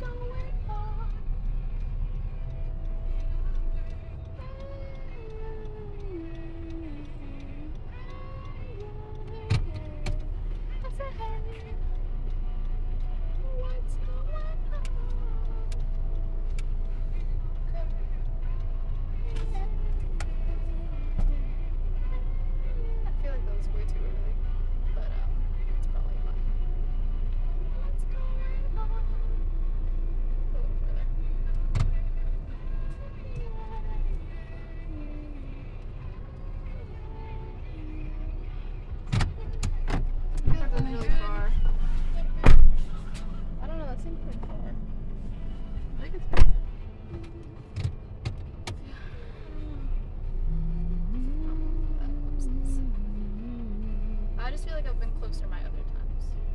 go away. I just feel like I've been closer my other times.